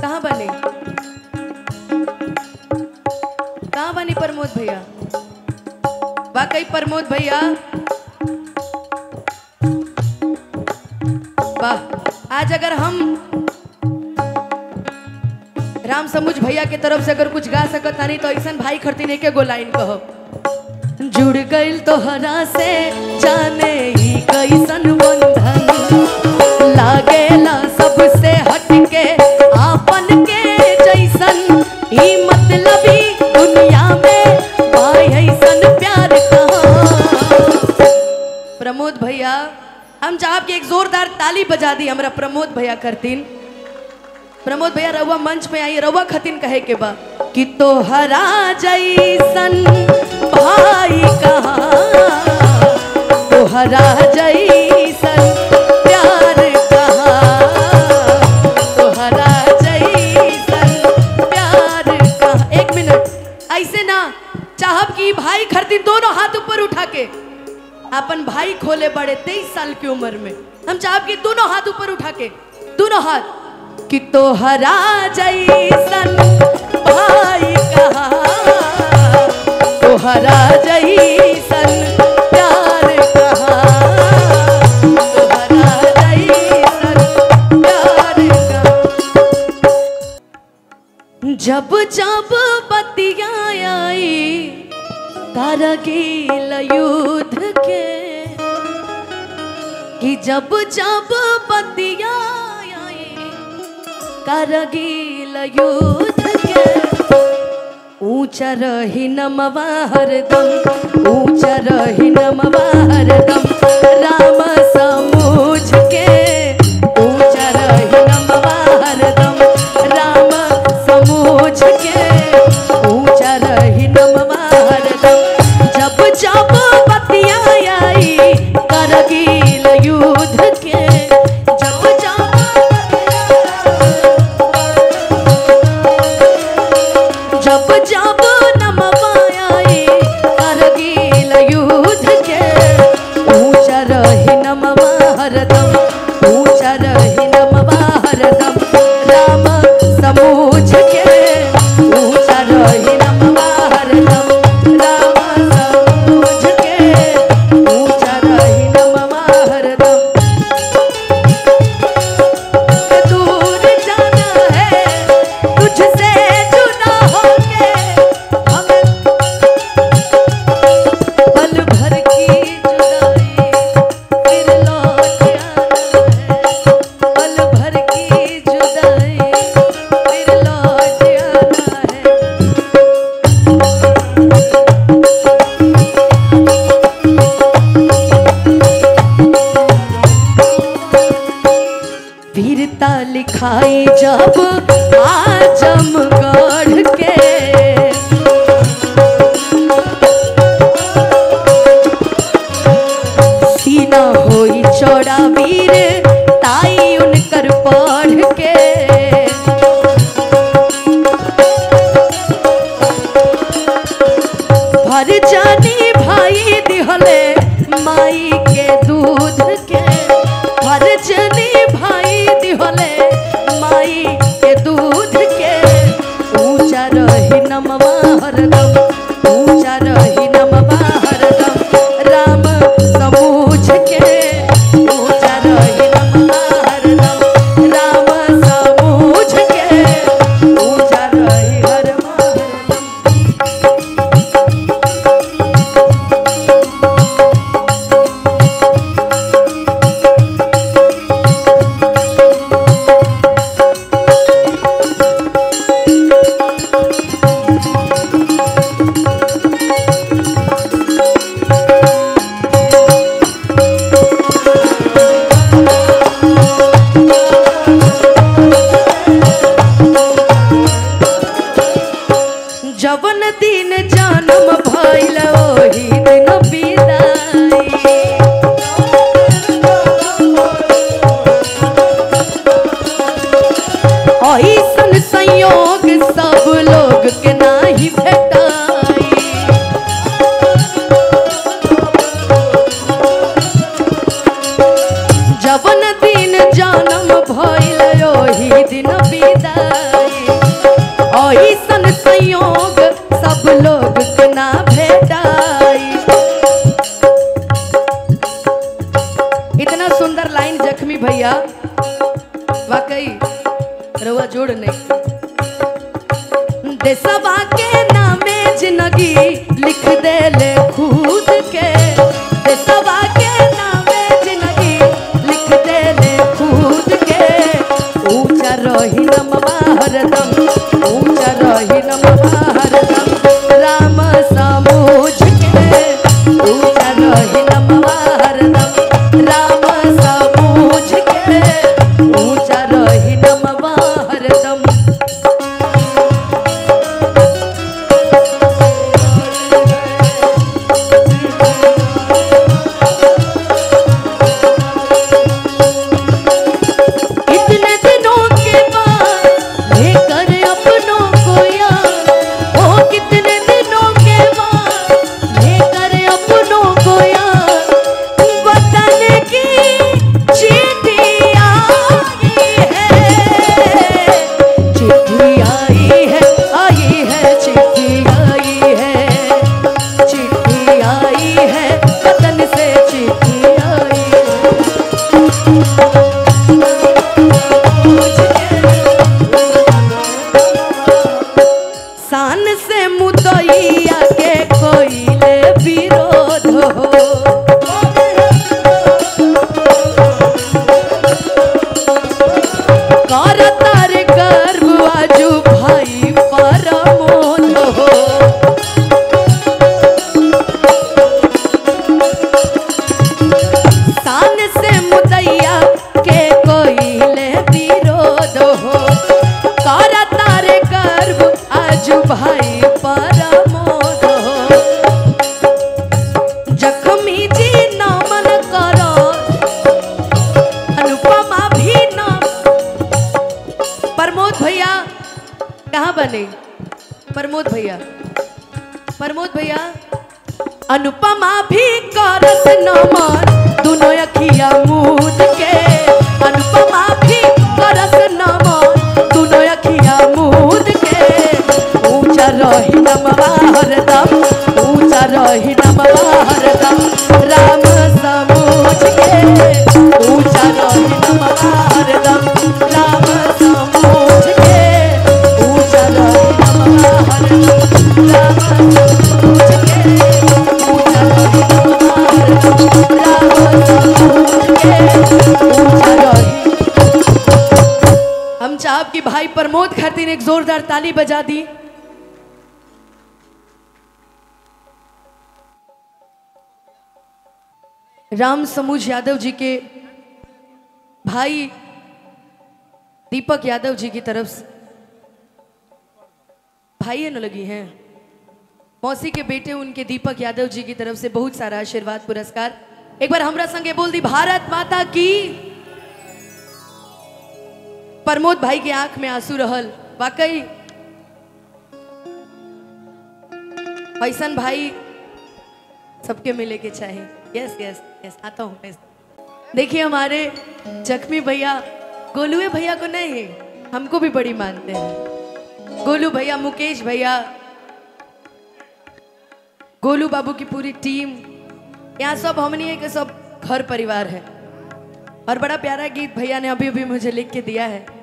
कहाँ बने? कहाँ बनी प्रमोद भैया? वाकई प्रमोद भैया? आज अगर हम राम समुझ भैया के तरफ़ से अगर कुछ गा सकत तानी तो ऐसा भाई खरतीन के गो लाइन कहो। जुड़ गइल तोहरा से, जाने ही कैसन बंधन कि एक जोरदार ताली बजा दी हमारा प्रमोद भैया करतीन। प्रमोद भैया, रउआ मंच पे आई रउआ खतीन कहे के बा, कि तोहरा जैसन भाई कहाँ? कहाँ? तोहरा जैसन भाई खरतीन दोनों हाथ ऊपर उठा के। अपन भाई खोले बड़े तेईस साल की उम्र में। हम चाहब कि दोनों हाथ ऊपर उठा के, दोनों हाथ। कि तोहरा जैसन भाई कहाँ। तोहरा जैसन प्यार कहाँ। तोहरा जैसन प्यार कहाँ। जब जब बतिया आई कारगिल युद्ध के, कि जब जब आई कारगिल युद्ध के। ऊँचा रही नमवा हरदम ऊँचा रही नमवा हरदम राम समूझ जब आजमगढ़ के। सीना होई चौड़ा वीर ताई उनकर पढ़ के। भर जानी भाई दिहले माई के दूध के। भर जानी नमवा हरदम Buffalo. ऊँचा परमोद भैया, कहाँ बने? प्रमोद भैया प्रमोद भैया, अनुपमा भी करस नमन दोनों अखिया मूद के। हरदम ऊँचा रही हरदम राम समूझ के ऊँचा रही हरदम राम समूझ के ऊँचा रही हरदम राम समूझ के ऊँचा रही। हरदम राम समूझ के ऊँचा रही हम चाहब कि भाई प्रमोद खरती ने एक जोरदार ताली बजा दी। राम समूज यादव जी के भाई दीपक यादव जी की तरफ़ से भाई न लगी हैं। मौसी के बेटे उनके दीपक यादव जी की तरफ़ से बहुत सारा आशीर्वाद, पुरस्कार। एक बार हमरा संगे बोल दी, भारत माता की प्रमोद भाई के आँख में आँसू रहल। वाकई। ऐसा भाई सबके मिले के चाहिए यस यस यस आता हूँ देखिए, हमारे जख्मी भैया, गोलुए भैया को नहीं, हमको भी बड़ी मानते हैं। गोलू भैया, मुकेश भैया, गोलू बाबू की पूरी टीम, यहाँ सब हमनी है कि सब घर परिवार है। और बड़ा प्यारा गीत भैया ने अभी अभी मुझे लिख के दिया है।